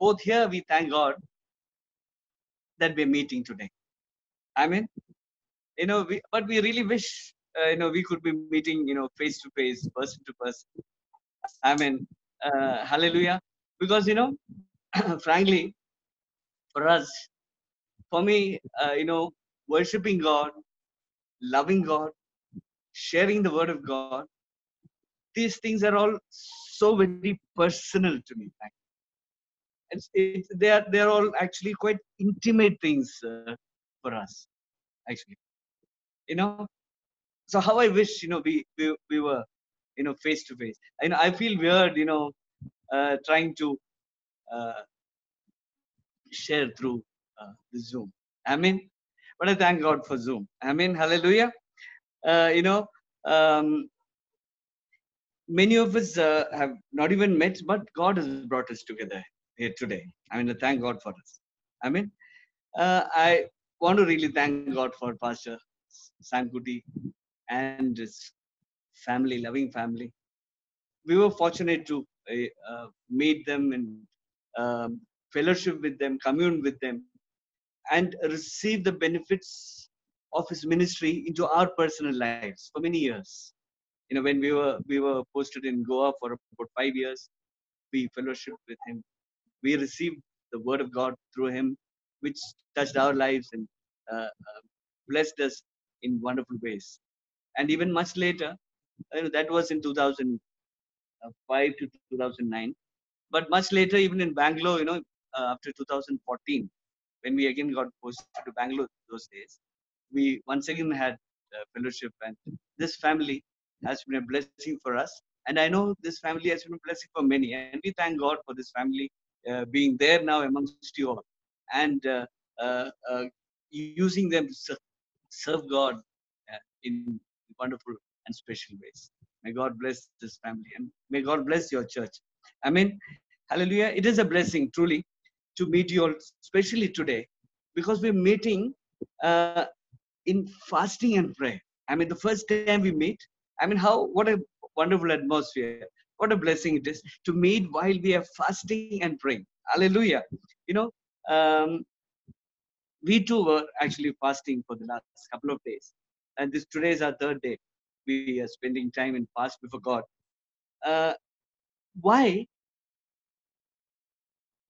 both here we thank God that we're meeting today. I mean, you know, we, but we really wish, uh, you know, we could be meeting, you know, face to face, person to person. I mean, uh, hallelujah. Because, you know, frankly, for us, for me, uh, you know, worshiping God, loving God, sharing the word of God, these things are all so very personal to me. It's, it's, they are they are all actually quite intimate things uh, for us, actually. You know, so how I wish you know we we, we were you know face to face. Know I feel weird, you know, uh, trying to uh, share through uh, the Zoom. I mean, but I thank God for Zoom. I mean, hallelujah. Uh, you know, um, many of us uh, have not even met, but God has brought us together here today. I mean, thank God for us. I mean, uh, I want to really thank God for Pastor Sam Kutty and his family, loving family. We were fortunate to uh, uh, meet them and um, fellowship with them, commune with them, and receive the benefits of his ministry into our personal lives for many years. You know, when we were we were posted in Goa for about five years, we fellowship with him. We received the word of God through him, which touched our lives and uh, uh, blessed us in wonderful ways. And even much later, you know, that was in 2005 to 2009. But much later, even in Bangalore, you know, uh, after 2014, when we again got posted to Bangalore those days, we once again had uh, fellowship, and this family has been a blessing for us. And I know this family has been a blessing for many, and we thank God for this family uh, being there now amongst you all, and uh, uh, uh, using them to serve God uh, in wonderful and special ways. May God bless this family, and may God bless your church. I mean, hallelujah. It is a blessing, truly, to meet you all, especially today, because we're meeting uh, in fasting and prayer. I mean, the first time we meet, I mean, how, what a wonderful atmosphere. What a blessing it is to meet while we are fasting and praying. Hallelujah. You know, um, we too were actually fasting for the last couple of days. And this today is our third day. We are spending time in fast before God. Uh, why?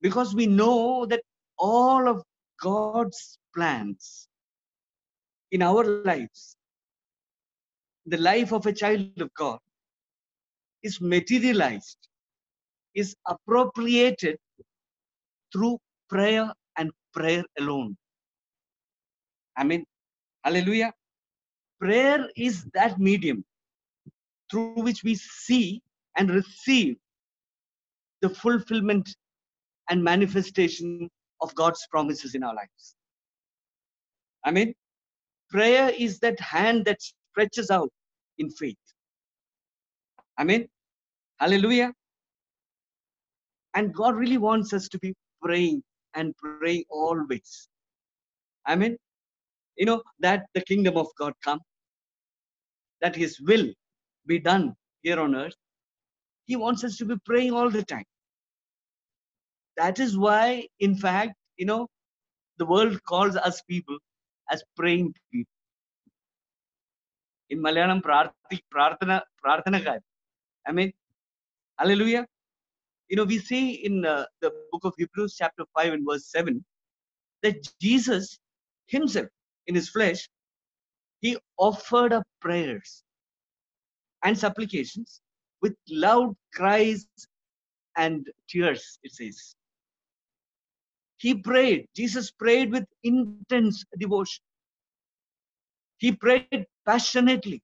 Because we know that all of God's plans in our lives, the life of a child of God, is materialized, is appropriated through prayer and prayer alone. I mean, hallelujah. Prayer is that medium through which we see and receive the fulfillment and manifestation of God's promises in our lives. I mean, prayer is that hand that stretches out in faith. I mean, hallelujah. And God really wants us to be praying and praying always. I mean, you know, that the kingdom of God come, that his will be done here on earth. He wants us to be praying all the time. That is why, in fact, you know, the world calls us people as praying people. In Malayalam, prarthana, prarthanakar. I mean, hallelujah. You know, we see in uh, the book of Hebrews, chapter 5 and verse 7, that Jesus himself, in his flesh, he offered up prayers and supplications with loud cries and tears, it says. He prayed, Jesus prayed with intense devotion. He prayed passionately.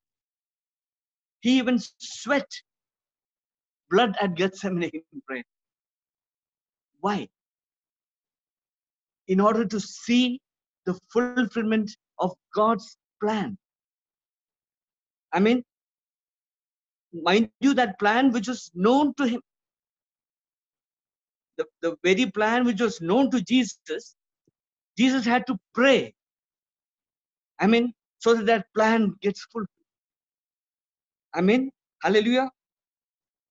He even sweat blood at Gethsemane in prayer. Why? In order to see the fulfillment of God's plan. I mean, mind you, that plan which was known to him, the, the very plan which was known to Jesus, Jesus had to pray. I mean, so that that plan gets fulfilled. I mean, hallelujah.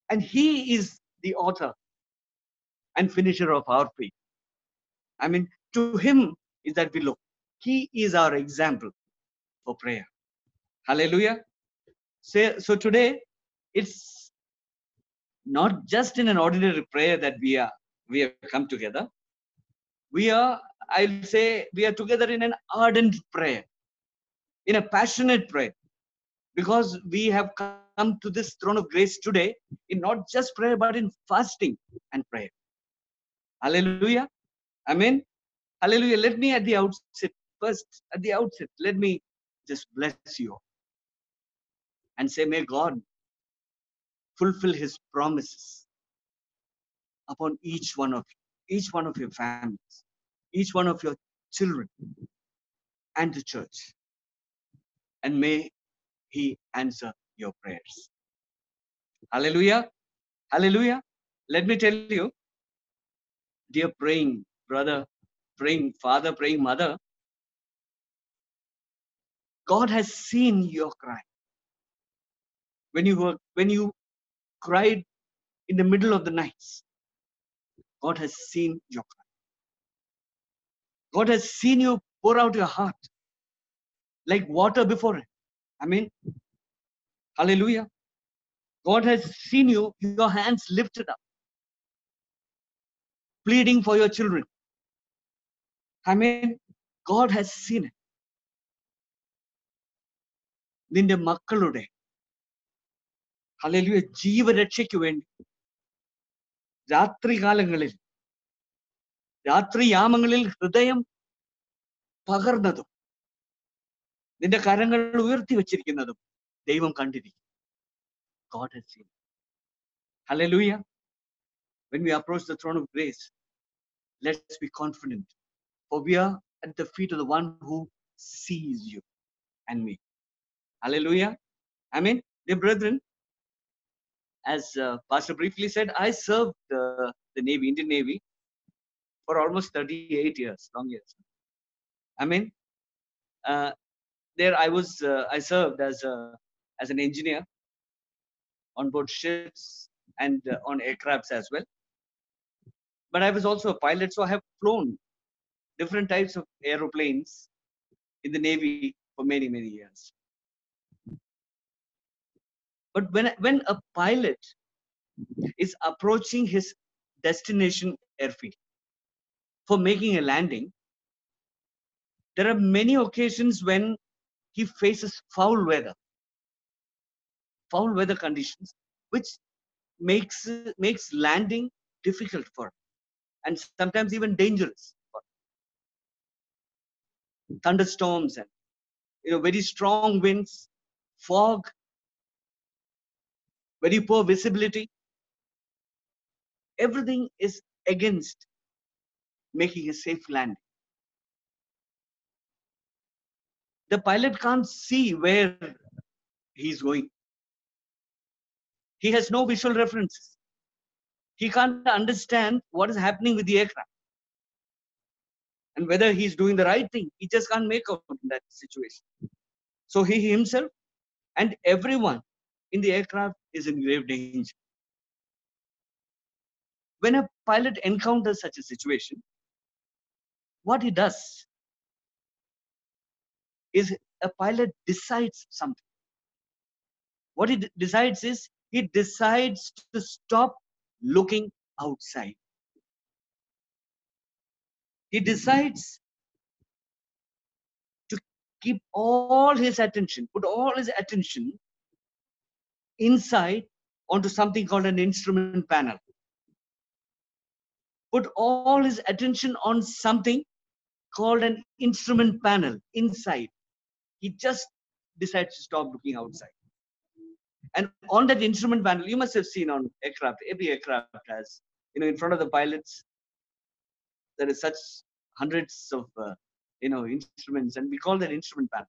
And he is the author and finisher of our faith. I mean, to him is that we look. He is our example for prayer. Hallelujah. So, so today, it's not just in an ordinary prayer that we are we have come together. We are, I'll say, we are together in an ardent prayer, in a passionate prayer, because we have come to this throne of grace today in not just prayer, but in fasting and prayer. Hallelujah. Amen. Hallelujah. Let me at the outset, first, at the outset, let me just bless you and say, May God fulfill his promises upon each one of you, each one of your families, each one of your children, and the church. And may he answer your prayers. Hallelujah. Hallelujah. Let me tell you, dear praying brother, praying father, praying mother, God has seen your cry. When you were when you cried in the middle of the nights, God has seen your cry. God has seen you pour out your heart like water before Him. I mean, hallelujah. God has seen you, your hands lifted up, pleading for your children. I mean, God has seen it. നിന്റെ മക്കളുടെ അല്ലെങ്കിൽ ജീവരക്ഷയ്ക്ക് വേണ്ടി രാത്രികാലങ്ങളിൽ രാത്രിയാമങ്ങളിൽ ഹൃദയം പകർന്നതും നിന്റെ കരങ്ങൾ ഉയർത്തി വച്ചിരിക്കുന്നതും ദൈവം കണ്ടിരിക്കും God has seen. Hallelujah. When we approach the throne of grace, let's be confident, for we are at the feet of the one who sees you and me. Hallelujah. I mean, dear brethren, as uh, Pastor briefly said, I served uh, the Navy, Indian Navy, for almost 38 years, long years. I mean, uh, there I was, uh, I served as a, as an engineer on board ships and uh, on aircrafts as well. But I was also a pilot, so I have flown different types of aeroplanes in the Navy for many, many years. But when, when a pilot is approaching his destination airfield for making a landing, there are many occasions when he faces foul weather, foul weather conditions, which makes makes landing difficult for him, and sometimes even dangerous. Thunderstorms and you know very strong winds, fog, very poor visibility. Everything is against making a safe landing. The pilot can't see where he's going. He has no visual references. He can't understand what is happening with the aircraft and whether he's doing the right thing. He just can't make out in that situation. So he himself and everyone in the aircraft is in grave danger. When a pilot encounters such a situation, what he does is a pilot decides something. What he decides is he decides to stop looking outside. He decides to keep all his attention, put all his attention inside onto something called an instrument panel. Put all his attention on something called an instrument panel inside. He just decides to stop looking outside. And on that instrument panel, you must have seen on aircraft, every aircraft has, you know, in front of the pilots, there is such hundreds of, uh, you know, instruments, and we call that instrument panel.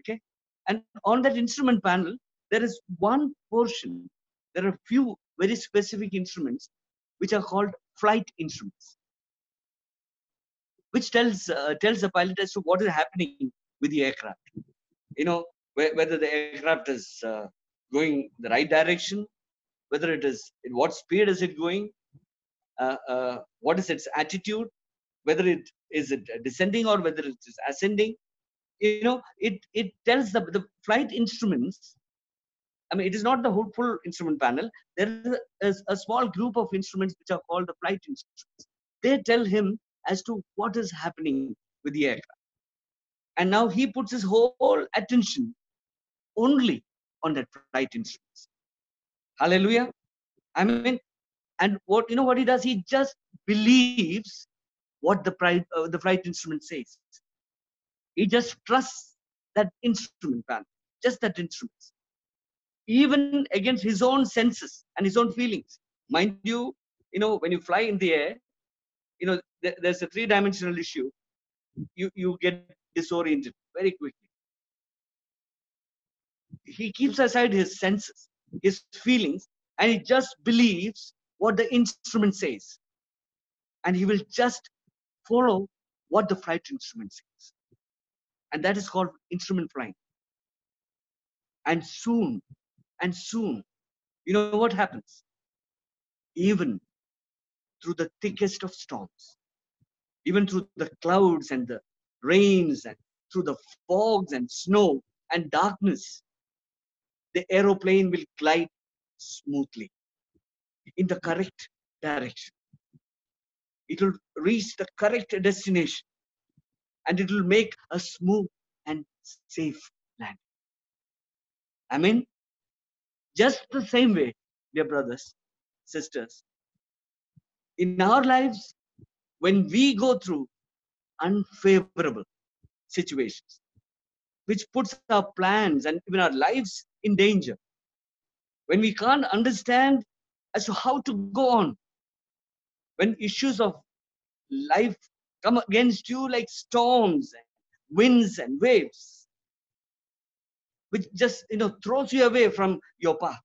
Okay. And on that instrument panel, there is one portion, there are few very specific instruments which are called flight instruments, which tells uh, tells the pilot as to what is happening with the aircraft. You know, whe- whether the aircraft is uh, going the right direction, whether it is in what speed is it going, uh, uh, what is its attitude, whether it is it descending or whether it is ascending. You know, it it tells the the flight instruments. I mean, it is not the whole full instrument panel. There is a small group of instruments which are called the flight instruments. They tell him as to what is happening with the aircraft. And now he puts his whole attention only on that flight instruments. Hallelujah. I mean, and what you know what he does? He just believes what the flight, uh, the flight instrument says. He just trusts that instrument panel, just that instrument, even against his own senses and his own feelings. Mind you, you know, when you fly in the air, you know, there, there's a three-dimensional issue. You you get disoriented very quickly. He keeps aside his senses, his feelings, and he just believes what the instrument says. And he will just follow what the flight instrument says. And that is called instrument flying. And soon, and soon, you know what happens? Even through the thickest of storms, even through the clouds and the rains and through the fogs and snow and darkness, the aeroplane will glide smoothly in the correct direction. It will reach the correct destination and it will make a smooth and safe land. I mean, just the same way, dear brothers, sisters, in our lives, when we go through unfavorable situations, which puts our plans and even our lives in danger, when we can't understand as to how to go on, when issues of life come against you like storms winds and waves, which just you know throws you away from your path.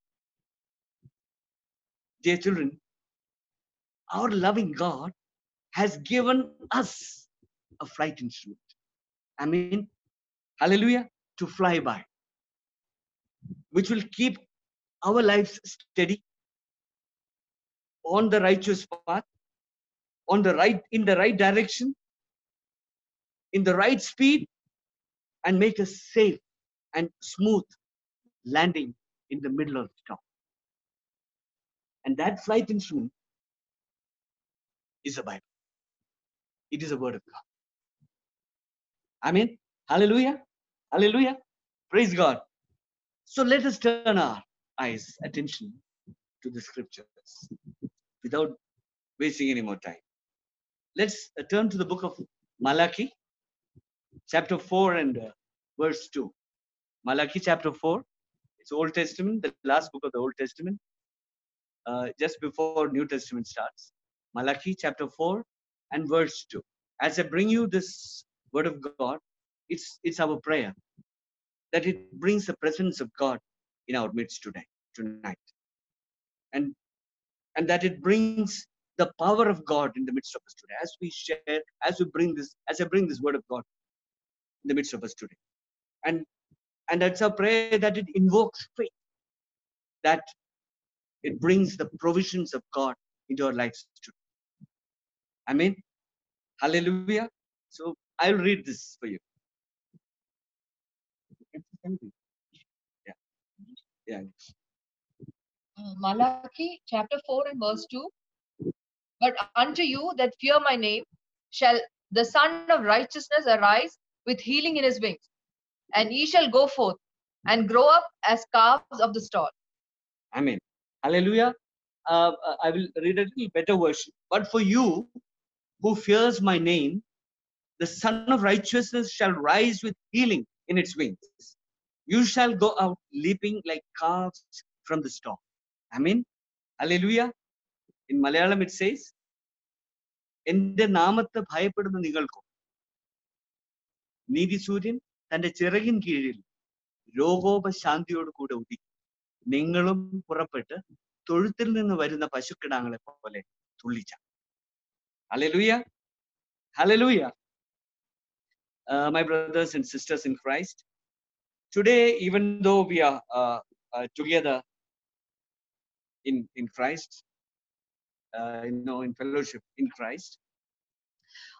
Dear children, our loving God has given us a flight instrument. I mean, hallelujah, to fly by, which will keep our lives steady on the righteous path, on the right, in the right direction, in the right speed, and make a safe and smooth landing in the middle of the storm. And that flight instrument is a Bible. It is a word of God. Amen. Hallelujah. Hallelujah. Praise God. So let us turn our eyes, attention to the scriptures without wasting any more time. Let's uh, turn to the book of Malachi, chapter 4 and uh, verse 2. Malachi chapter 4. It's Old Testament, the last book of the Old Testament, uh, just before New Testament starts. Malachi chapter 4 and verse 2. As I bring you this word of God, it's, it's our prayer that it brings the presence of God in our midst today, tonight. And, and that it brings the power of God in the midst of us today. As we share, as we bring this, as I bring this word of God in the midst of us today. And and that's our prayer that it invokes faith, that it brings the provisions of God into our lives today. I mean, hallelujah. So I'll read this for you. Yeah. Yeah. Uh, Malachi chapter 4 and verse 2. But unto you that fear my name shall the Sun of Righteousness arise with healing in his wings, and ye shall go forth and grow up as calves of the stall. Amen. Hallelujah. Uh, uh, I will read a little better version. But for you who fears my name, the Sun of Righteousness shall rise with healing in its wings. You shall go out leaping like calves from the stall. Amen. Hallelujah. In Malayalam it says, എന്റെ നാമത്തെ ഭയപ്പെടുന്ന നിങ്ങൾക്കും നീതിസൂര്യൻ തന്റെ ചിറകിൻ കീഴിൽ രോഗോപശാന്തിയോട് കൂടെ ഉദിക്കും നിങ്ങളും പുറപ്പെട്ട് തൊഴുത്തിൽ നിന്ന് വരുന്ന പശുക്കിടാങ്ങളെ പോലെ തുള്ളിച്ച hallelujah hallelujah my brothers and sisters in Christ, today, even though we are uh, uh, together in, in Christ, uh, you know, in fellowship in Christ,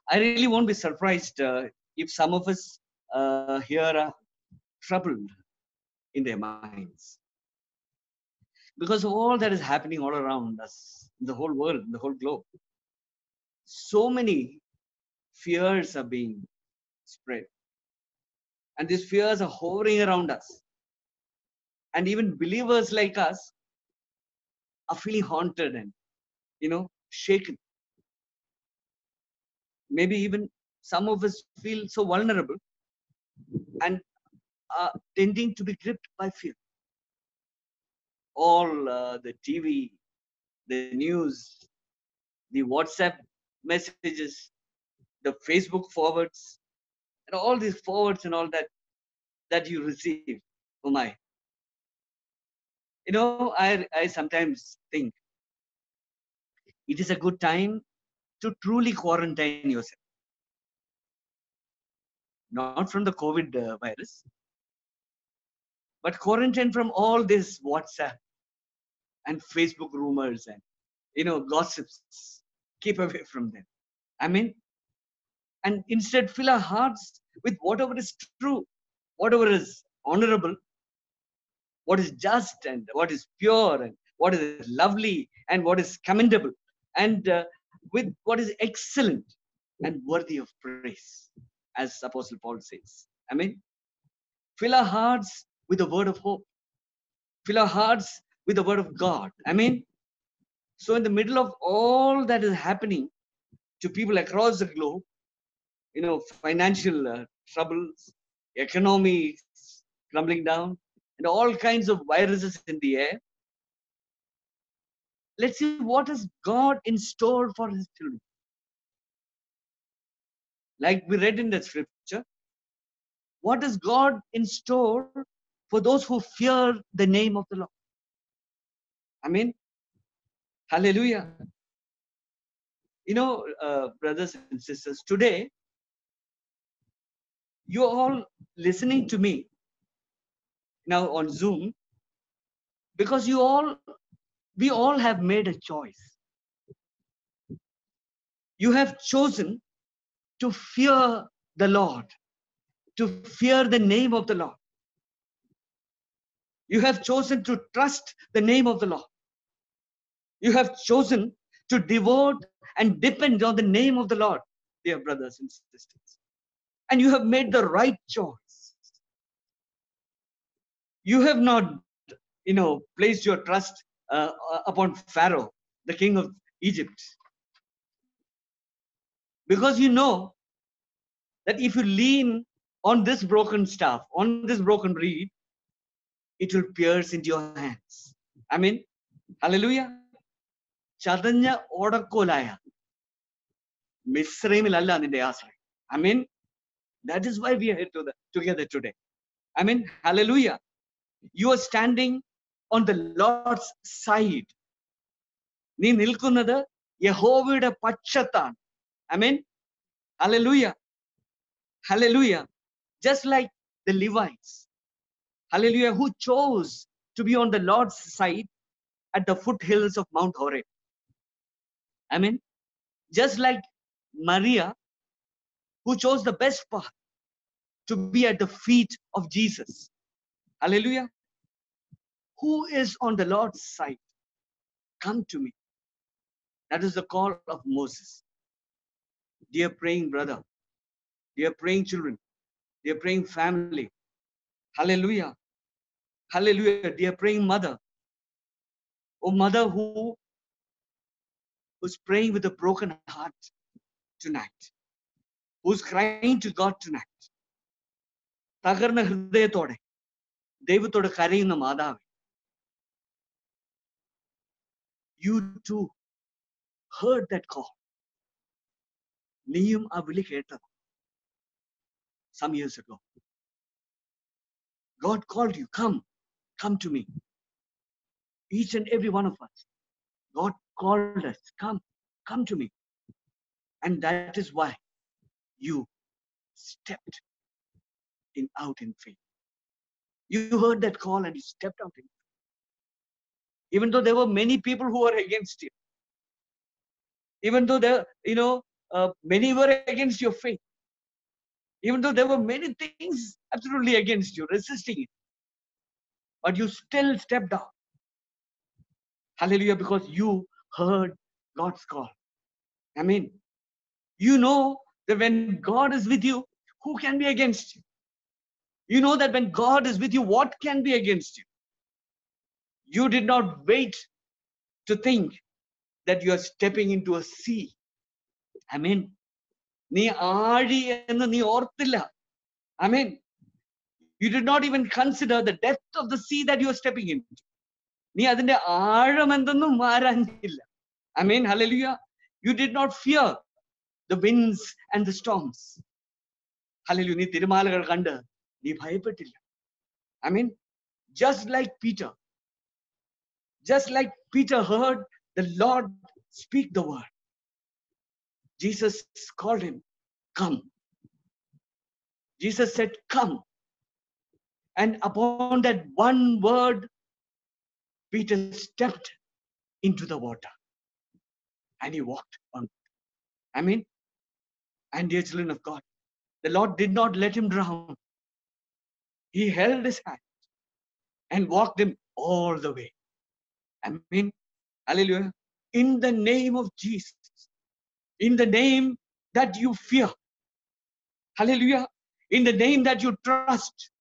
I really won't be surprised uh, if some of us uh, here are troubled in their minds because of all that is happening all around us, the whole world, the whole globe. So many fears are being spread, and these fears are hovering around us. And even believers like us are feeling haunted and, you know, shaken. Maybe even some of us feel so vulnerable and are tending to be gripped by fear. All uh, the TV, the news, the WhatsApp messages, the Facebook forwards, and all these forwards and all that that you receive. Oh my. You know, I, I sometimes think it is a good time to truly quarantine yourself. Not from the COVID uh, virus, but quarantine from all this WhatsApp and Facebook rumors and you know gossips. Keep away from them. I mean, and instead fill our hearts with whatever is true, whatever is honorable, what is just and what is pure and what is lovely and what is commendable and uh, with what is excellent and worthy of praise as apostle paul says. I mean fill our hearts with the word of hope. Fill our hearts with the word of god. I mean so in the middle of all that is happening to people across the globe you know financial uh, troubles economy crumbling down and all kinds of viruses in the air. Let's see what has God in store for his children. Like we read in the scripture, what is God in store for those who fear the name of the Lord? I mean, hallelujah. You know, uh, brothers and sisters, today, you're all listening to me now on Zoom because you all, we all have made a choice. You have chosen to fear the Lord, to fear the name of the Lord. You have chosen to trust the name of the Lord. You have chosen to devote and depend on the name of the Lord, dear brothers and sisters And you have made the right choice you have not you know placed your trust uh, upon pharaoh the king of egypt because you know that if you lean on this broken staff on this broken reed it will pierce into your hands i mean hallelujah ചതഞ്ഞ ഓടക്കോലായ മിശ്രമിലല്ല നിന്റെ ആശ്രയം I mean that is why V R together today I mean hallelujah you are standing on the Lord's side നീ നിൽക്കുന്നത് യഹോവയുടെ പക്ഷത്താണ് I mean hallelujah hallelujah just like the ലിവൈറ്റ്സ് hallelujah who chose to be on the Lord's side at the foothills of Mount Horeb. I mean, just like Maria, who chose the best path to be at the feet of Jesus. Hallelujah. Who is on the Lord's side? Come to me. That is the call of Moses. Dear praying brother, dear praying children, dear praying family. Hallelujah. Hallelujah. Dear praying mother. Oh, mother who who's praying with a broken heart tonight, who's crying to God tonight. തകർന്ന ഹൃദയത്തോടെ ദൈവത്തോട് കരയുന്ന മാതാവ് you too heard that call നീയും ആ വിളി കേട്ടത് some years ago. God called you, come, come to me. Each and every one of us. God called us, come, come to me. And that is why you stepped in out in faith. You heard that call and you stepped out in faith. Even though there were many people who were against you. even though there, you know, uh, many were against your faith, even though there were many things absolutely against you, resisting it, but you still stepped out. Hallelujah, because you heard God's call. I mean, you know that when God is with you, who can be against you? You know that when God is with you, what can be against you? You did not wait to think that you are stepping into a sea. I mean, നീ ആഴി എന്ന് നീ ഓർത്തില്ല I mean, you did not even consider the depth of the sea that you are stepping into. നീ അതിന്റെ ആഴം എന്തെന്നും ആരാഞ്ഞില്ല I mean, hallelujah, you did not fear the winds and the storms. Hallelujah, നീ തിരുമാലകൾ കണ്ട് നീ ഭയപ്പെട്ടില്ല I mean, just like Peter, just like Peter heard the Lord speak the word. Jesus called him, Come. Jesus said, Come. And upon that one word, Peter stepped into the water and he walked on. I mean, and dear children of God, the Lord did not let him drown. He held his hand and walked him all the way. I mean, hallelujah. In the name of Jesus, in the name that you fear, hallelujah. In the name that you trust,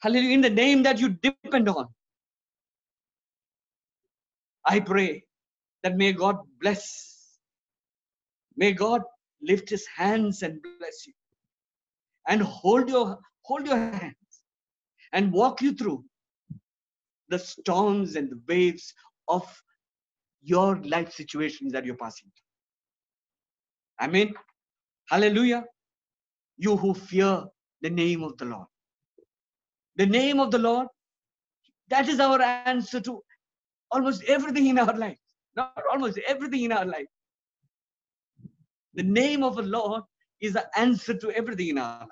hallelujah. In the name that you depend on, I pray that may God bless, may God lift his hands and bless you and hold your hold your hands and walk you through the storms and the waves of your life situations that you're passing through. I mean, hallelujah. You who fear the name of the Lord. The name of the Lord, that is our answer to almost everything in our life. Not almost everything in our life. The name of the Lord is the answer to everything in our life.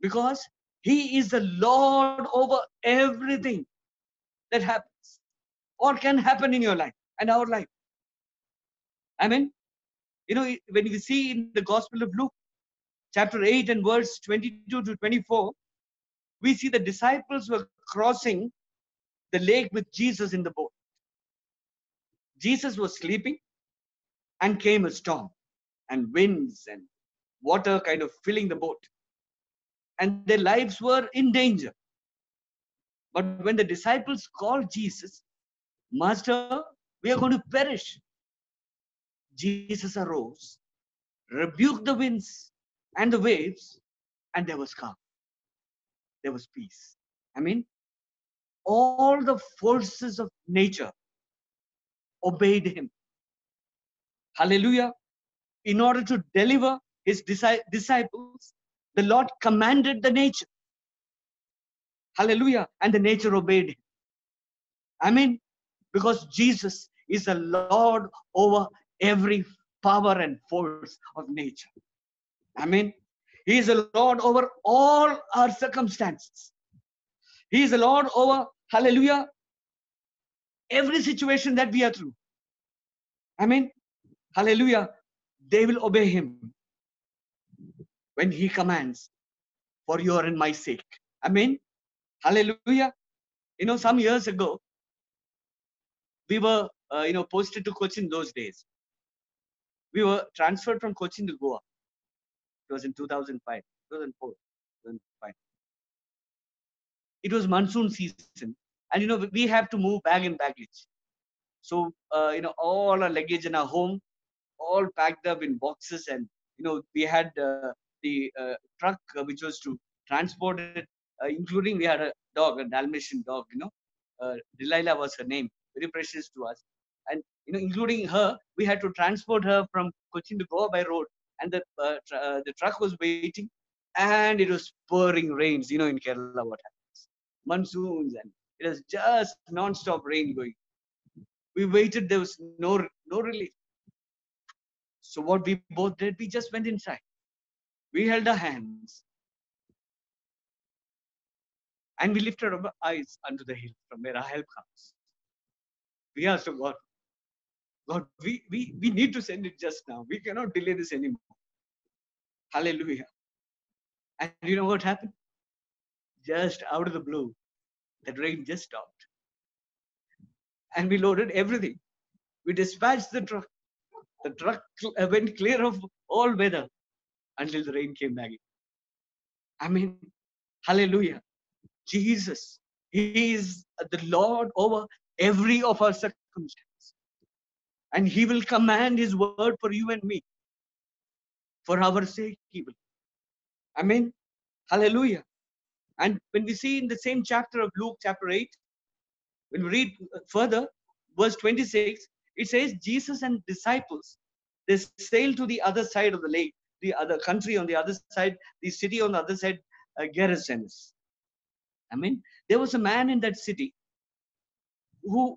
Because He is the Lord over everything that happens or can happen in your life and our life. I mean, you know, when you see in the Gospel of Luke, chapter 8 and verse 22 to 24, we see the disciples were crossing the lake with Jesus in the boat. Jesus was sleeping and came a storm and winds and water kind of filling the boat. And their lives were in danger. But when the disciples called Jesus, Master, we are going to perish. Jesus arose, rebuked the winds and the waves, and there was calm. There was peace. I mean, all the forces of nature obeyed him. Hallelujah. In order to deliver his disciples, the Lord commanded the nature. Hallelujah. And the nature obeyed him. I mean, because Jesus is the Lord over every power and force of nature. I mean, He is the Lord over all our circumstances. He is the Lord over, hallelujah, every situation that we are through. I mean, hallelujah, they will obey Him when He commands for your and my sake. I mean, hallelujah. You know, some years ago, we were, uh, you know, posted to Cochin those days. We were transferred from Cochin to Goa. It was in 2005, 2004, 2005. It was monsoon season, and you know we have to move bag and baggage. So uh, you know all our luggage in our home, all packed up in boxes, and you know we had uh, the uh, truck uh, which was to transport it, uh, including we had a dog, a Dalmatian dog. You know, uh, Delilah was her name, very precious to us, and you know including her, we had to transport her from Cochin to Goa by road, and the tr- the truck was waiting, and it was pouring rains. You know in Kerala what happens, monsoons, and it was just non-stop rain going. We waited. There was no no relief. So what we both did, we just went inside. We held our hands and we lifted our eyes unto the hill from where our help comes. We asked God, God, we, we, we need to send it just now. We cannot delay this anymore. Hallelujah. And you know what happened? Just out of the blue, the rain just stopped. And we loaded everything. We dispatched the truck. The truck uh, went clear of all weather until the rain came back. I mean, hallelujah. Jesus, He is the Lord over every of our circumstances. And He will command His word for you and me. For our sake, He will. mean, Hallelujah. And when we see in the same chapter of Luke, chapter 8, when we read further, verse 26, it says Jesus and disciples they sailed to the other side of the lake, the other country on the other side, the city on the other side, uh, Gerasenes. I mean, there was a man in that city who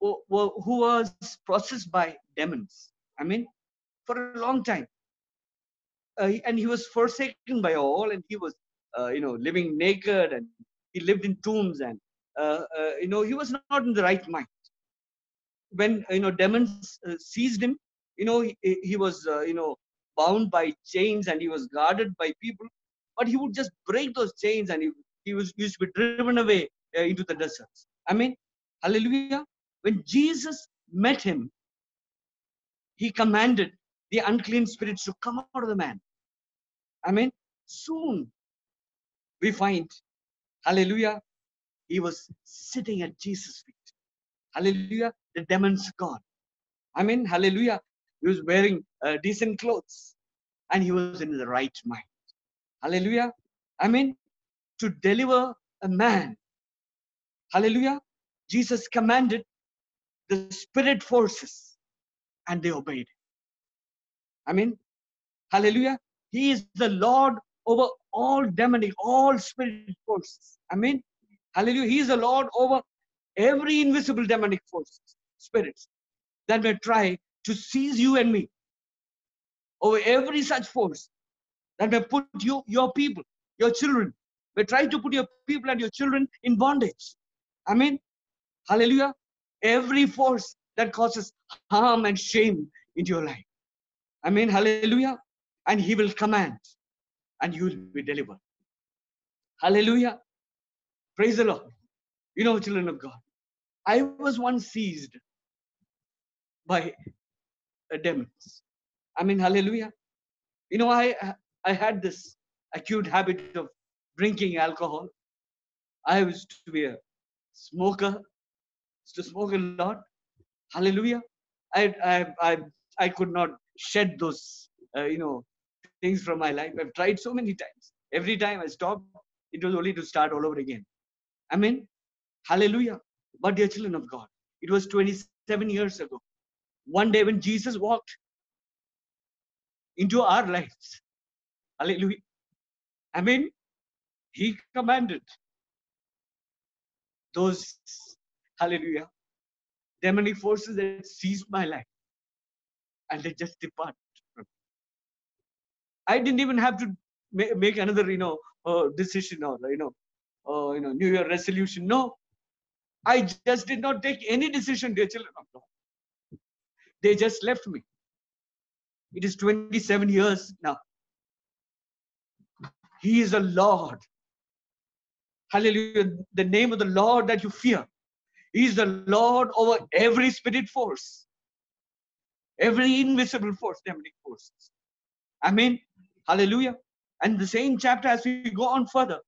who, was processed by demons. I mean, for a long time, uh, and he was forsaken by all, and he was, uh, you know, living naked, and he lived in tombs, and uh, uh, you know, he was not in the right mind. When you know demons uh, seized him, you know, he, he was, uh, you know, bound by chains, and he was guarded by people, but he would just break those chains, and he he was used to be driven away uh, into the deserts. I mean, hallelujah. When Jesus met him, he commanded the unclean spirits to come out of the man. I mean, soon we find, hallelujah, he was sitting at Jesus' feet. Hallelujah, the demons gone. I mean, hallelujah, he was wearing uh, decent clothes and he was in the right mind. Hallelujah. I mean, to deliver a man. Hallelujah. Jesus commanded the spirit forces and they obeyed. I mean, hallelujah. He is the Lord over all demonic, all spirit forces. I mean, hallelujah. He is the Lord over every invisible demonic forces, spirits that may try to seize you and me. Over every such force that may put you, your people, your children, may try to put your people and your children in bondage. I mean, hallelujah. Every force that causes harm and shame into your life. I mean, hallelujah. And he will command and you will be delivered. Hallelujah. Praise the Lord. You know, children of God, I was once seized by demons. I mean, hallelujah. You know, I I had this acute habit of drinking alcohol. I used to be a smoker, used to smoke a lot. Hallelujah. I I I, I could not shed those uh, you know things from my life. I've tried so many times. Every time I stopped, it was only to start all over again. I mean, hallelujah. But dear children of God, it was 27 years ago. One day when Jesus walked into our lives, hallelujah. I mean, he commanded those, hallelujah, demonic forces that seized my life and they just departed from me. I didn't even have to make another, you know, uh, decision or, you know, uh, you know, New Year resolution. No, I just did not take any decision, dear children of God. They just left me. It is 27 years now. He is a Lord. Hallelujah. The name of the Lord that you fear. He is the Lord over every spirit force, every invisible force, demonic forces. I mean, hallelujah. And the same chapter, as we go on further,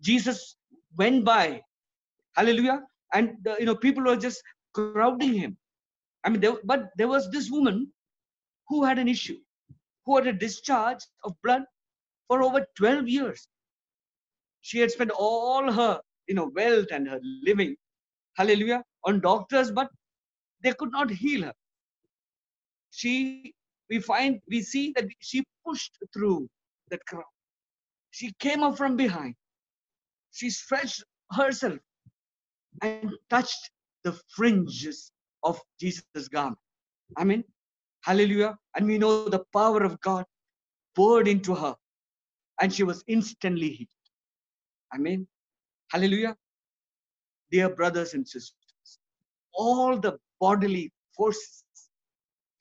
Jesus went by, hallelujah, and the, you know people were just crowding him. I mean, there, but there was this woman who had an issue, who had a discharge of blood for over 12 years. She had spent all her, you know, wealth and her living, hallelujah, on doctors, but they could not heal her. She, we find, we see that she pushed through that crowd. She came up from behind. She stretched herself and touched the fringes of Jesus' garment. I mean, hallelujah. And we know the power of God poured into her and she was instantly healed. I mean, hallelujah. Dear brothers and sisters, all the bodily forces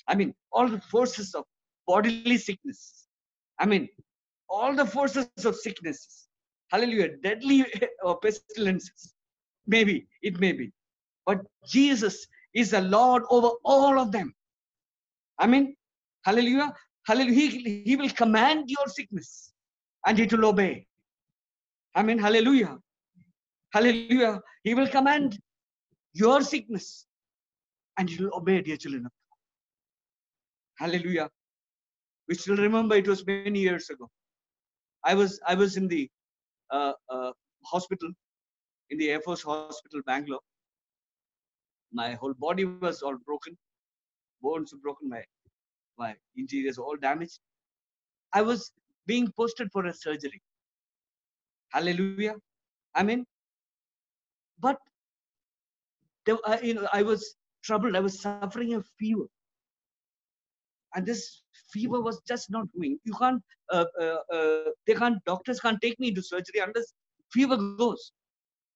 I mean, all the forces of bodily sickness. I mean, all the forces of sickness. Hallelujah. Deadly or pestilences. Maybe, it may be. But Jesus is the Lord over all of them. I mean, hallelujah. Hallelujah. He, he will command your sickness and it will obey. I mean, hallelujah. Hallelujah. He will command your sickness and it will obey, dear children. Hallelujah. We still remember it was many years ago. I was I was in the uh, uh, hospital, in the Air Force Hospital, Bangalore. My whole body was all broken, bones broken, my my interiors all damaged. I was being posted for a surgery. Hallelujah. I mean, but there, you know, I was troubled. I was suffering a fever, and this fever was just not going. You can't. Uh, uh, uh, they can't. Doctors can't take me into surgery unless fever goes.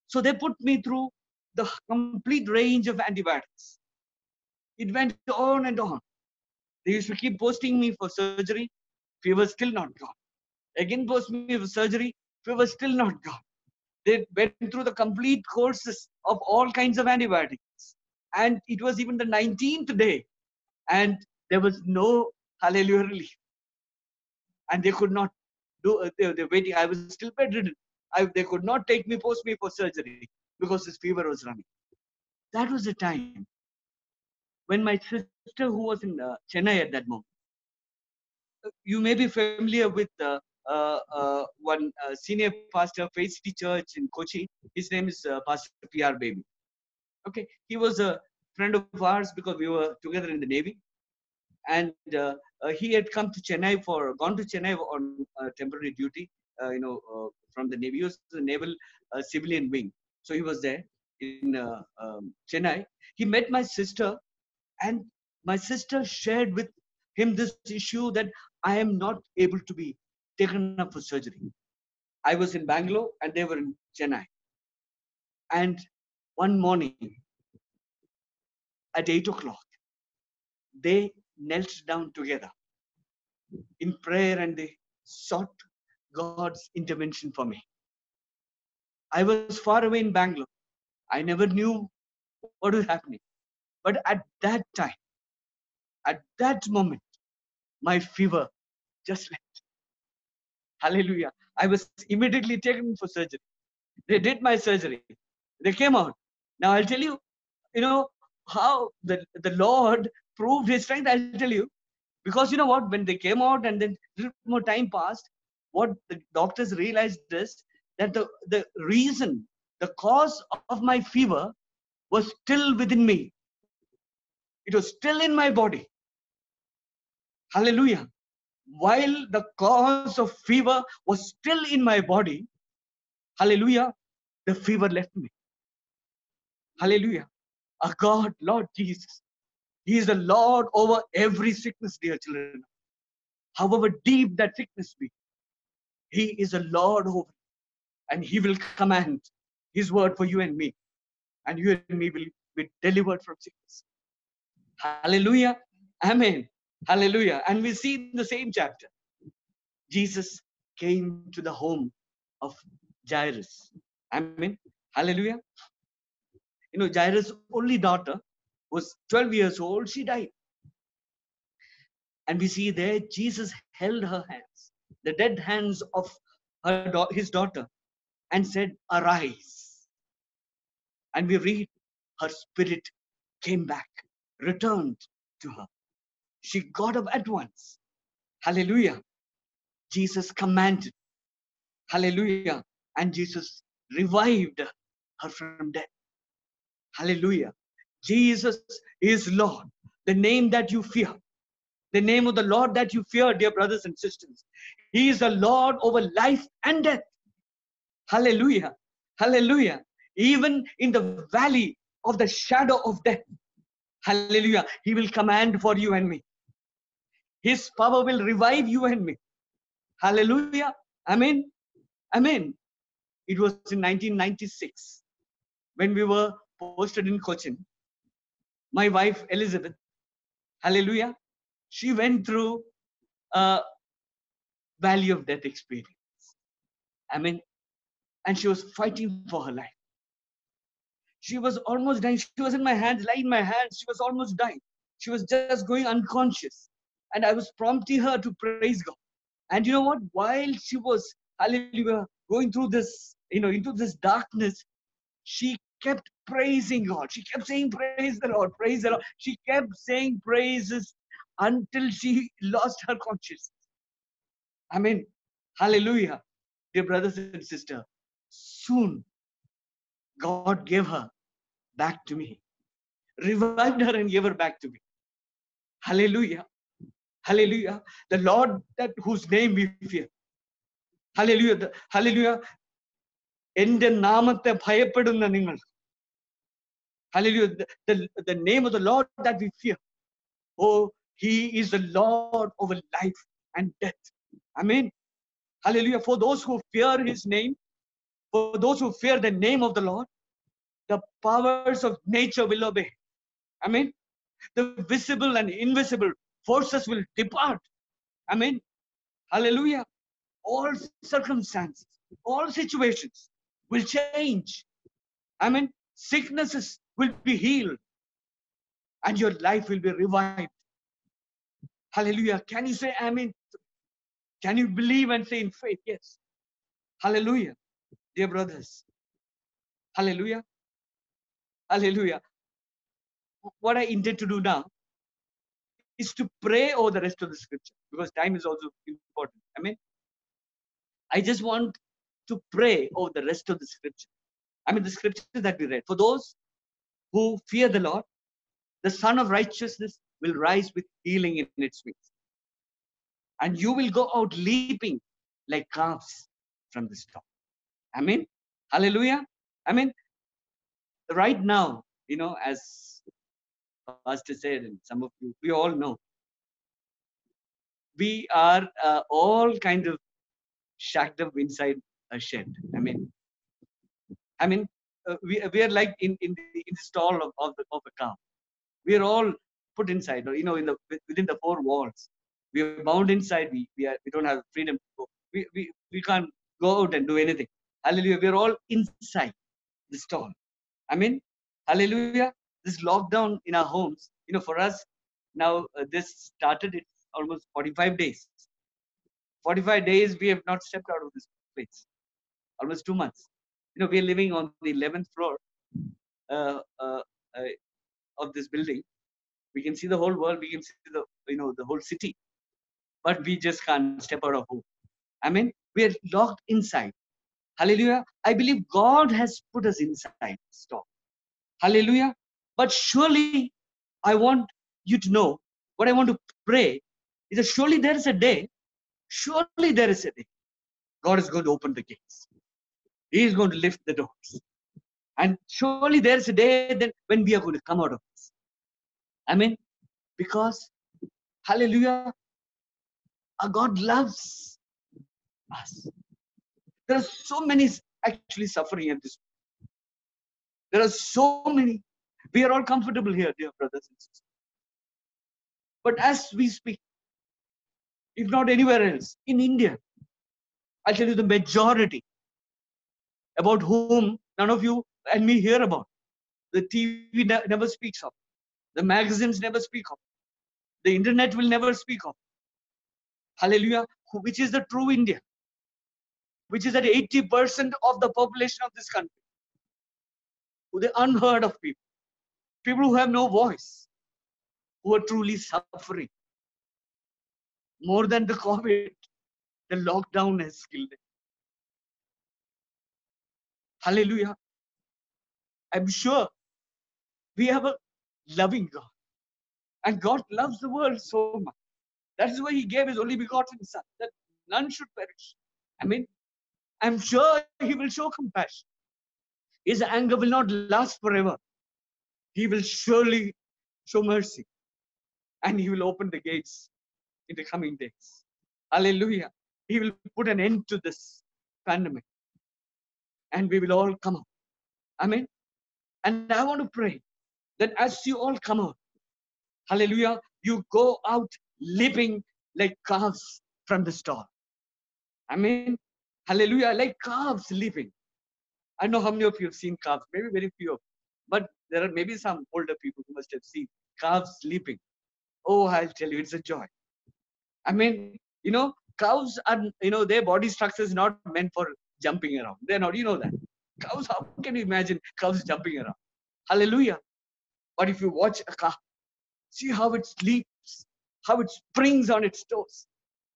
So they put me through the complete range of antibiotics. It went on and on. They used to keep posting me for surgery. Fever still not gone. Again, post me for surgery. Fever still not gone. They went through the complete courses of all kinds of antibiotics. And it was even the 19th day. And there was no hallelujah relief. And they could not do, they were waiting. I was still bedridden. I, they could not take me, post me for surgery because this fever was running. That was the time when my sister, who was in uh, Chennai at that moment, uh, you may be familiar with uh, uh, one uh, senior pastor, Faith City Church in Kochi. His name is uh, Pastor P.R. Baby. Okay, he was a friend of ours because we were together in the Navy. And he had come to Chennai for, gone to Chennai on temporary duty, you know, from the Navy. He was the naval uh, civilian wing. So he was there in uh, um, Chennai. He met my sister, and my sister shared with him this issue that I am not able to be taken up for surgery. I was in Bangalore and they were in Chennai. And one morning at 8 o'clock, they knelt down together in prayer and they sought God's intervention for me. I was far away in Bangalore. I never knew what was happening. But at that time, at that moment, my fever just went. Hallelujah. I was immediately taken for surgery. They did my surgery. They came out. Now I'll tell you, you know, how the, the Lord proved his strength. I'll tell you. Because you know what? When they came out and then little more time passed, what the doctors realized is that the, the reason, the cause of my fever was still within me. It was still in my body. Hallelujah. While the cause of fever was still in my body, hallelujah, the fever left me. Hallelujah. Our God, Lord Jesus, He is the Lord over every sickness, dear children. However deep that sickness be, He is a Lord over and He will command His word for you and me. And you and me will be delivered from sickness. Hallelujah. Amen. Hallelujah. And we see in the same chapter, Jesus came to the home of Jairus. Amen. Hallelujah. You know, Jairus' only daughter was 12 years old. She died. And we see there, Jesus held her hands, the dead hands of her, his daughter, and said, Arise. And we read, her spirit came back, returned to her. She got up at once. Hallelujah. Jesus commanded. Hallelujah. And Jesus revived her from death. Hallelujah. Jesus is Lord. The name that you fear. The name of the Lord that you fear, dear brothers and sisters. He is the Lord over life and death. Hallelujah. Hallelujah. Even in the valley of the shadow of death. Hallelujah. He will command for you and me. His power will revive you and me. Hallelujah. Amen. Amen. It was in 1996 when we were posted in Cochin. My wife Elizabeth, hallelujah, she went through a valley of death experience. I mean, and she was fighting for her life. She was almost dying. She was in my hands, lying in my hands. She was almost dying. She was just going unconscious. And I was prompting her to praise God. And you know what? While she was, hallelujah, going through this, you know, into this darkness, she kept praising God. She kept saying, Praise the Lord, praise the Lord. She kept saying praises until she lost her consciousness. I mean, hallelujah. Dear brothers and sisters, soon God gave her back to me, revived her and gave her back to me. Hallelujah. Hallelujah. The Lord that whose name we fear. Hallelujah. The- Hallelujah. എന്റെ നാമത്തെ ഭയപ്പെടുന്ന നിങ്ങൾ Hallelujah. The, the, the name of the Lord that we fear. Oh, he is the Lord over life and death. Amen. Hallelujah. For those who fear His name, for those who fear the name of the Lord, the powers of nature will obey. Amen. The visible and invisible forces will depart. Amen. Hallelujah. All circumstances, all situations will change. Amen. Sicknesses will be healed and your life will be revived. Hallelujah. Can you say Amen? Can you believe and say in faith? Yes. Hallelujah. Dear brothers. Hallelujah. Hallelujah. What I intend to do now is to pray over the rest of the scripture because time is also important. I mean, I just want to pray over the rest of the scripture. I mean, the scripture that we read. For those who fear the Lord, the Sun of Righteousness will rise with healing in its wings. And you will go out leaping like calves from the storm. I mean, hallelujah. I mean, right now, you know, as Pastor said, and some of you, we all know, we are uh, all kind of shacked up inside a shed. I mean, I mean, uh, we, we are like in, in, the, in the stall of, of, the, of a car. We are all put inside, or, you know, in the within the four walls. We are bound inside. We, we, are, we don't have freedom to go. We, we, we can't go out and do anything. Hallelujah. We are all inside the stall. I mean, hallelujah. This lockdown in our homes, you know, for us, now uh, this started, it's almost 45 days. 45 days we have not stepped out of this place. Almost two months. You know, we are living on the 11th floor uh, uh, uh, of this building. We can see the whole world. We can see the, you know, the whole city. But we just can't step out of home. I mean, we are locked inside. Hallelujah. I believe God has put us inside. Stop. Hallelujah. But surely I want you to know what I want to pray is that surely there is a day, surely there is a day. God is going to open the gates. He is going to lift the doors. And surely there is a day that when we are going to come out of this. I mean, because, hallelujah, our God loves us. There are so many actually suffering at this. point. There are so many. We are all comfortable here, dear brothers and sisters. But as we speak, if not anywhere else, in India, I'll tell you the majority about whom none of you and me hear about. The TV ne- never speaks of. The magazines never speak of. The internet will never speak of. Hallelujah. Which is the true India. Which is that 80% of the population of this country. The unheard of people. People who have no voice. Who are truly suffering. More than the COVID, the lockdown has killed them. Hallelujah. I'm sure we have a loving God. And God loves the world so much. That is why He gave His only begotten Son, that none should perish. I mean, I'm sure He will show compassion. His anger will not last forever. He will surely show mercy. And He will open the gates in the coming days. Hallelujah. He will put an end to this pandemic. And we will all come out. Amen. And I want to pray that as you all come out, hallelujah, you go out leaping like calves from the stall. I mean, hallelujah, like calves leaping. I know how many of you have seen calves, maybe very few of but there are maybe some older people who must have seen calves leaping. Oh, I'll tell you, it's a joy. I mean, you know, cows are, you know, their body structure is not meant for jumping around. They're not, you know that. Cows, how can you imagine cows jumping around? Hallelujah. But if you watch a cow, see how it sleeps, how it springs on its toes,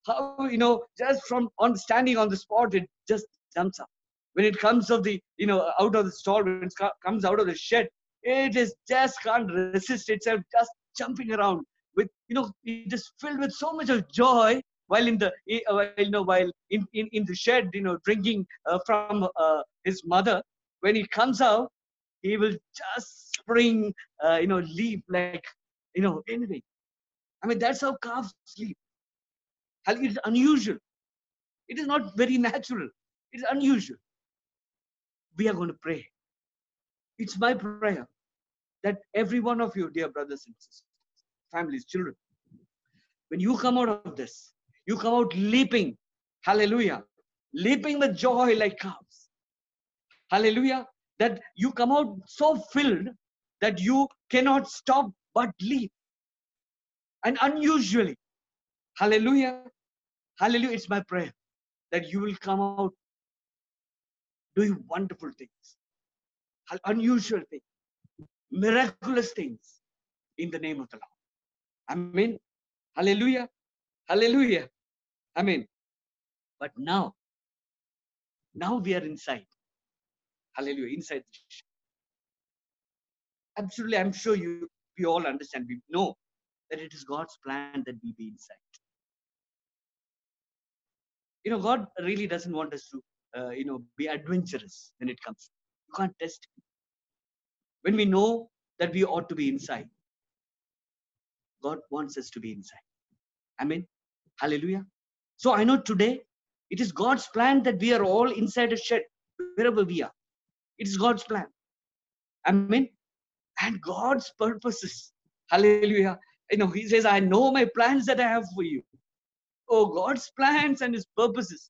how, you know, just from on standing on the spot, it just jumps up. When it comes of the, you know, out of the stall, when it comes out of the shed, it is just can't resist itself, just jumping around with, you know, it is filled with so much of joy while in the, uh, you know, while in, in, in the shed, you know, drinking uh, from uh, his mother. When he comes out, he will just spring, uh, you know, leap like, you know, anything. I mean, that's how calves sleep. It's unusual. It is not very natural. It's unusual. We are going to pray. It's my prayer that every one of you, dear brothers and sisters, families, children, when you come out of this, you come out leaping, hallelujah, leaping with joy like calves. Hallelujah. That you come out so filled that you cannot stop but leap. And unusually, hallelujah, hallelujah, it's my prayer that you will come out doing wonderful things, unusual things, miraculous things in the name of the Lord. Amen. Hallelujah. Hallelujah. Amen. But now, now we are inside. Hallelujah. Inside. Absolutely, I'm sure you we all understand. We know that it is God's plan that we be inside. You know, God really doesn't want us to, uh, you know, be adventurous when it comes. You can't test. When we know that we ought to be inside, God wants us to be inside. Amen. Hallelujah. So I know today it is God's plan that we are all inside a shed, wherever we are. It is God's plan. Amen. And God's purposes. Hallelujah. You know, He says, I know my plans that I have for you. Oh, God's plans and His purposes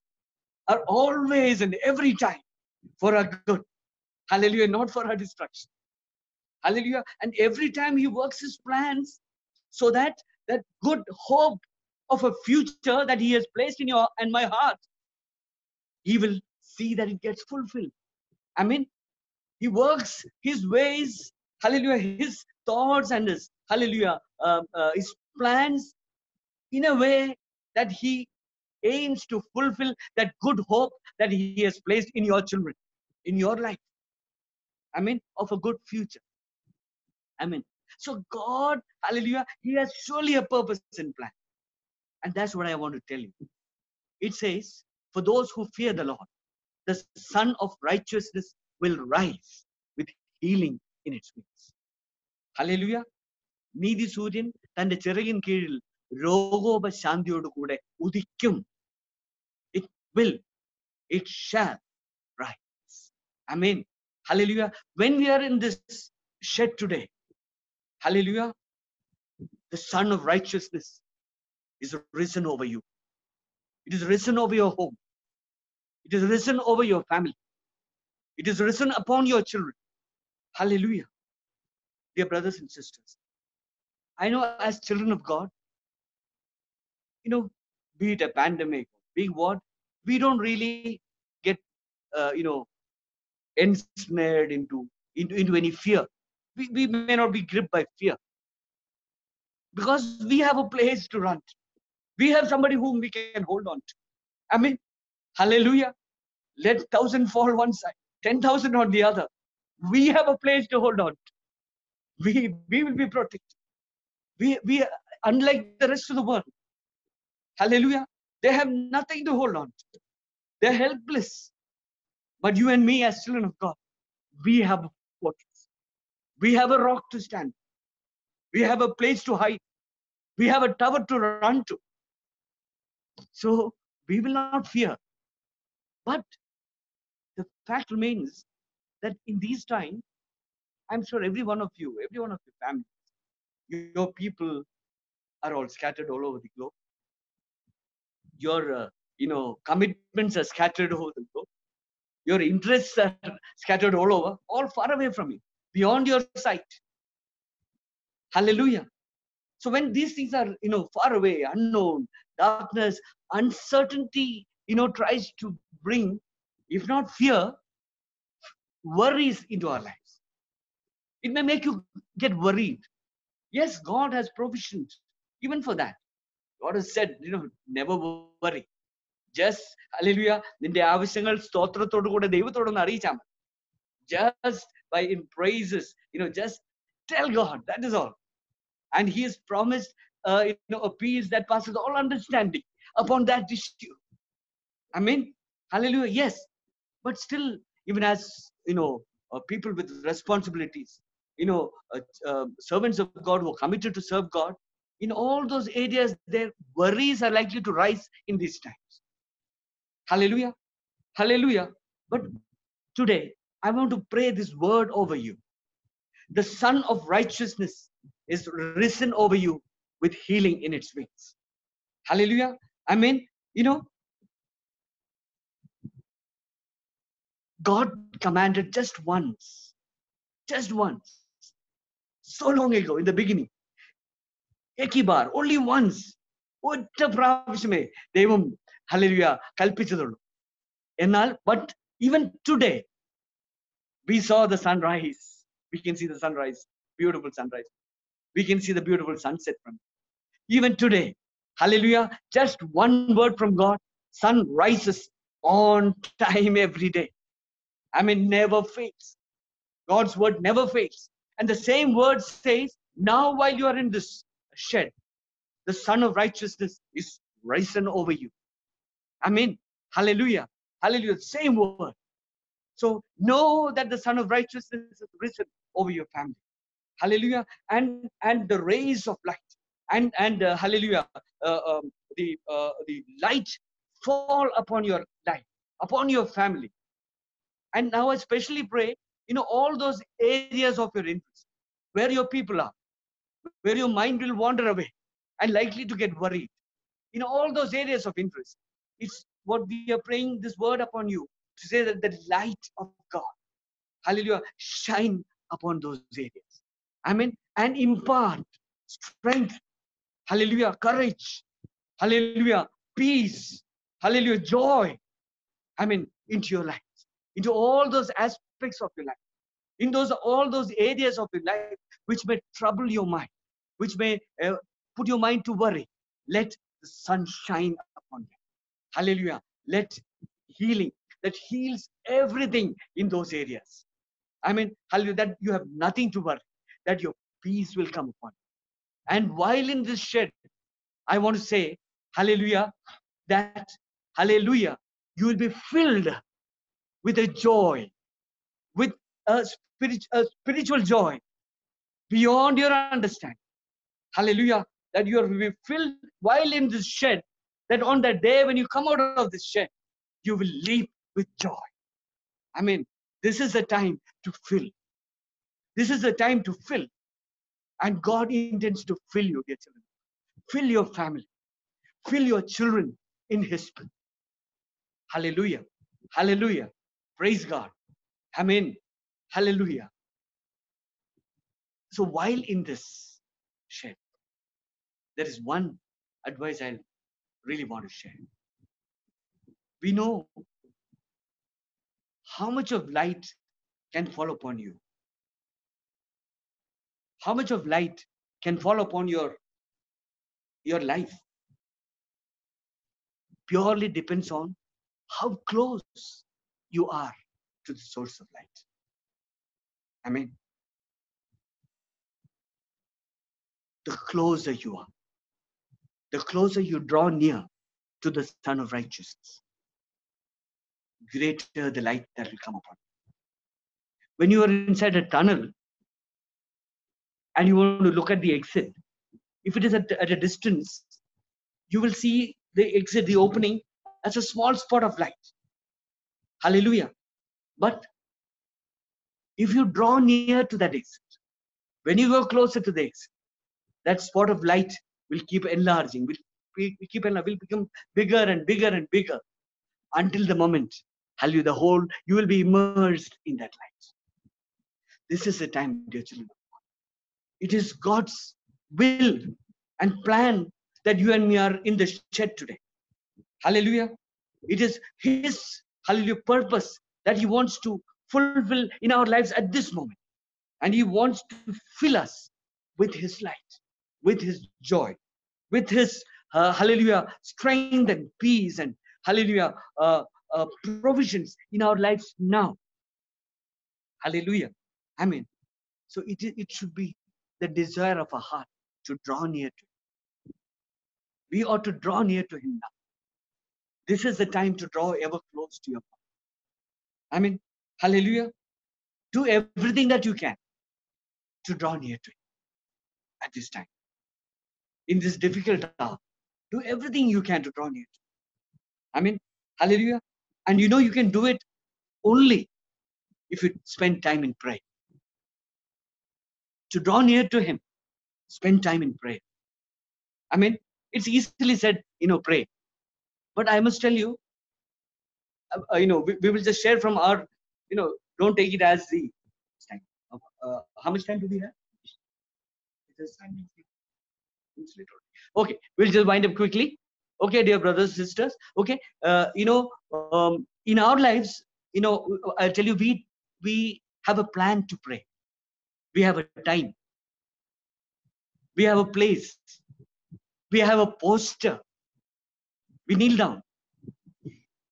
are always and every time for our good. Hallelujah. Not for our destruction. Hallelujah. And every time He works His plans so that that good hope of a future that he has placed in your and my heart he will see that it gets fulfilled i mean he works his ways hallelujah. His thoughts and his hallelujah uh, uh, his plans in a way that he aims to fulfill that good hope that he has placed in your children in your life. I mean of a good future. I mean so god hallelujah he has surely a purpose and plan. And that's what I want to tell you. It says, For those who fear the Lord, the Sun of Righteousness will rise with healing in its wings. Hallelujah. Nidhi Surin and the Cherigin Kiril, Rogo Bashandio Kude, Udikum. It will, it shall rise. Amen. Hallelujah. When we are in this shed today, Hallelujah, the Sun of Righteousness is risen over you. It is risen over your home. It is risen over your family. It is risen upon your children. Hallelujah. Dear brothers and sisters, I know as children of God, you know, be it a pandemic, be what, we don't really get, uh, you know, ensnared into, into, into any fear. We, we may not be gripped by fear because we have a place to run we have somebody whom we can hold on to. I mean, hallelujah. Let thousand fall one side, 10,000 on the other. We have a place to hold on to. We, we will be protected. We, we, unlike the rest of the world, hallelujah, they have nothing to hold on to. They're helpless. But you and me, as children of God, we have a fortress. We have a rock to stand. We have a place to hide. We have a tower to run to. So we will not fear. But the fact remains that in these times, I'm sure every one of you, every one of your families, your people, are all scattered all over the globe. Your, uh, you know, commitments are scattered over the globe. Your interests are scattered all over, all far away from you, beyond your sight. Hallelujah. So when these things are, you know, far away, unknown, darkness, uncertainty, you know, tries to bring, if not fear, worries into our lives. It may make you get worried. Yes, God has provisions even for that. God has said, you know, never worry. Just, hallelujah, നിന്റെ ആവശ്യങ്ങൾ സ്തോത്രത്തോടു കൂടെ ദൈവത്തോടൊന്ന് അറിയിച്ചാൽ മതി just by in praises, you know, just tell God, that is all. And He has promised, uh, you know, a peace that passes all understanding upon that issue. I mean, hallelujah, yes. But still, even as, you know, uh, people with responsibilities, you know, uh, uh, servants of God who are committed to serve God, in all those areas, their worries are likely to rise in these times. Hallelujah. Hallelujah. But today, I want to pray this word over you. The Sun of Righteousness is risen over you with healing in its wings. Hallelujah. I mean, you know, God commanded just once, just once, so long ago in the beginning. Ekibar, only once. ഒറ്റ പ്രാവശ്യമേ ദൈവം ഹലലുയ കൽപ്പിച്ചതുള്ളൂ എന്നാൽ but even today we saw the sunrise. We can see the sunrise, beautiful sunrise. We can see the beautiful sunset from it. Even today, hallelujah, just one word from God, sun rises on time every day. I mean, never fails. God's word never fails. And the same word says, now while you are in this shed, the sun of righteousness is risen over you. I mean, hallelujah, hallelujah, same word. So know that the Sun of Righteousness is risen over your family. Hallelujah. And and the rays of light and and uh, hallelujah, uh, um, the uh, the light fall upon your life, upon your family. And now I especially pray, you know, all those areas of your interest, where your people are, where your mind will wander away and likely to get worried. You know, all those areas of interest, it's what we are praying this word upon you to say that the light of God, hallelujah, shine upon those areas. I mean, and impart strength, hallelujah, courage, hallelujah, peace, hallelujah, joy, I mean, into your life, into all those aspects of your life, in those all those areas of your life which may trouble your mind, which may uh, put your mind to worry. Let the sun shine upon you. Hallelujah. Let healing that heals everything in those areas. I mean, hallelujah, that you have nothing to worry, that your peace will come upon you. And while in this shed, I want to say, hallelujah, that, hallelujah, you will be filled with a joy, with a, spirit, a spiritual joy beyond your understanding. Hallelujah, that you will be filled while in this shed, that on that day when you come out of this shed, you will leap with joy. I mean, this is the time to fill. This is the time to fill. And God intends to fill you, dear children. Fill your family. Fill your children in His spirit. Hallelujah. Hallelujah. Praise God. Amen. Hallelujah. So while in this shed, there is one advice I really want to share. We know how much of light can fall upon you. How much of light can fall upon your, your life purely depends on how close you are to the source of light. I mean, the closer you are, the closer you draw near to the Sun of Righteousness, greater the light that will come upon you. When you are inside a tunnel and you want to look at the exit, if it is at, at a distance, you will see the exit, the opening, as a small spot of light. Hallelujah. But if you draw near to that exit, when you go closer to the exit, that spot of light will keep enlarging, will we keep enlarging, will become bigger and bigger and bigger until the moment, hallelujah, the whole, you will be immersed in that light. This is the time, dear children. It is God's will and plan that you and me are in the shed today. Hallelujah. It is His, hallelujah, purpose that He wants to fulfill in our lives at this moment. And He wants to fill us with His light, with His joy, with His, uh, hallelujah, strength and peace and, hallelujah, uh, uh, provisions in our lives now. Hallelujah. Amen. So it, it should be the desire of our heart to draw near to Him. We ought to draw near to Him now. This is the time to draw ever close to your Father. I mean, hallelujah. Do everything that you can to draw near to Him at this time. In this difficult hour, do everything you can to draw near to Him. I mean, hallelujah. And you know, you can do it only if you spend time in prayer. To draw near to Him, spend time in prayer. I mean, it's easily said, you know, pray. But I must tell you, uh, uh, you know, we, we will just share from our, you know, don't take it as the time. Uh, how much time do we have? Okay, we'll just wind up quickly. Okay, dear brothers, sisters. Okay, uh, you know, um, in our lives, you know, I'll tell you, we we have a plan to pray. We have a time. We have a place. We have a posture. We kneel down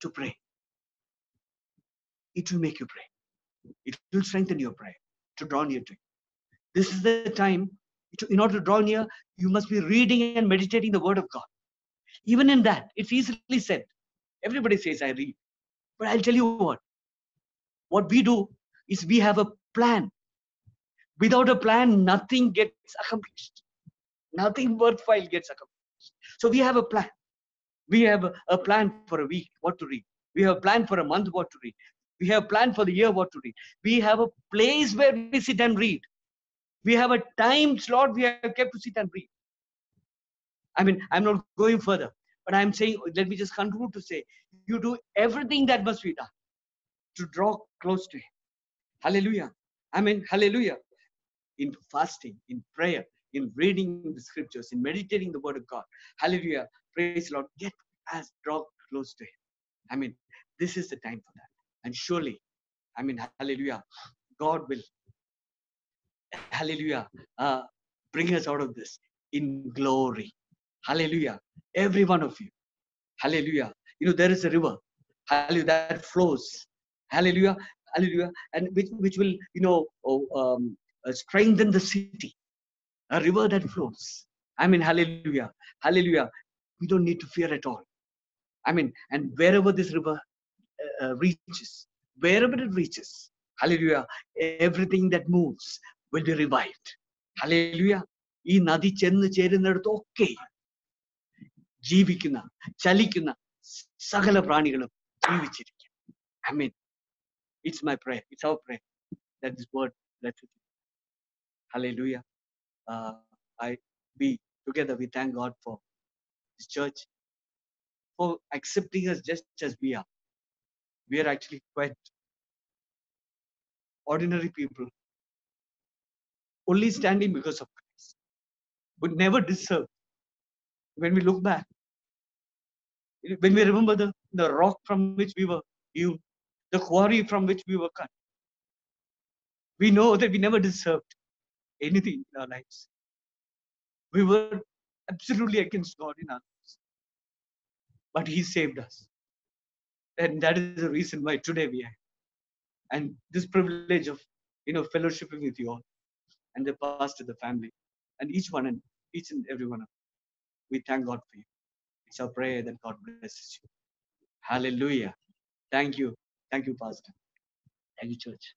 to pray. It will make you pray. It will strengthen your prayer to draw near to Him. This is the time, to, in order to draw near, you must be reading and meditating the Word of God. Even in that, it's easily said. Everybody says, I read. But I'll tell you what. What we do is we have a plan. Without a plan, nothing gets accomplished. Nothing worthwhile gets accomplished. So we have a plan. We have a, plan for a week, what to read. We have a plan for a month, what to read. We have a plan for the year, what to read. We have a place where we sit and read. We have a time slot we have kept to sit and read. I mean, I'm not going further, but I'm saying, let me just conclude to say, you do everything that must be done to draw close to Him. Hallelujah. I mean, hallelujah. In fasting, in prayer, in reading the scriptures, in meditating the word of God. Hallelujah. Praise Lord. Get as draw close to Him. I mean, this is the time for that. And surely, I mean, hallelujah, God will, hallelujah, uh, bring us out of this in glory. Hallelujah. Every one of you. Hallelujah. You know, there is a river. Hallelujah. That flows. Hallelujah. Hallelujah. And which, which will, you know, oh, um, uh, strengthen the city A river that flows. I mean, hallelujah. Hallelujah. We don't need to fear at all. I mean, and wherever this river uh, uh, reaches, wherever it reaches, hallelujah, everything that moves will be revived. Hallelujah. ഈ നദി ചെന്ന് ചേരുന്നിടത്തൊക്കെ ജീവിക്കുന്ന ചലിക്കുന്ന സകല പ്രാണികളും ജീവിച്ചിരിക്കും I mean it's my pray it's our pray that this word let with hallelujah uh, i we together we thank god for his church for accepting us just as we are. We are actually quite ordinary people only standing because of christ would never deserve when we look back when we remember the, the rock from which we were hewn, the quarry from which we were cut, we know that we never deserved anything in our lives. We were absolutely against God in our lives. But He saved us. And that is the reason why today we are. And this privilege of you know fellowshipping with you all and the pastor, the family, and each one and each and every one of you. We thank God for you. It's our prayer that God blesses you. Hallelujah. Thank you. Thank you, Pastor. Thank you, church.